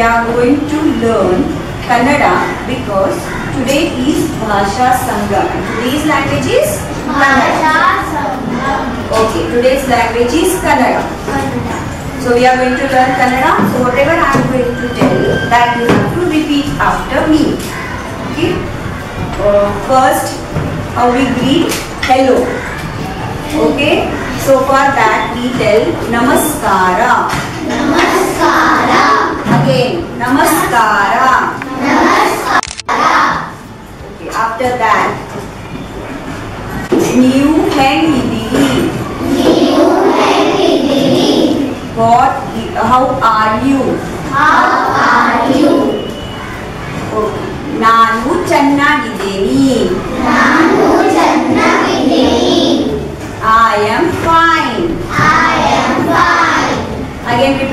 we are going to learn Kannada because today is Bhasha Sangam. And today's language is Kannada. Okay, today's language is Kannada. So we are going to learn Kannada. So whatever I am going to tell you, that you have to repeat after me. Okay. Uh, first, how we greet hello. Okay. So for that we tell Namaskara. Again, Namaskara. Okay. After that, ನೀವು ಹೆಂಗಿದ್ದೀರಿ What? How are you? Okay. ನಾನು ಚೆನ್ನಾಗಿದ್ದೀನಿ I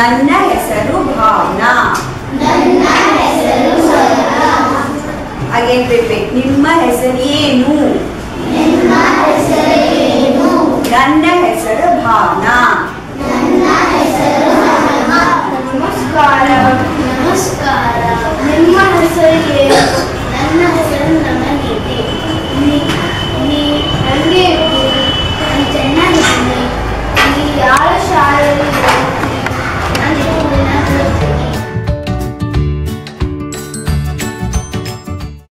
ನನ್ನ ಹೆಸರು ಭಾವನಾ. ನನ್ನ ಹೆಸರು again repeat ನಿಮ್ಮ ಹೆಸರು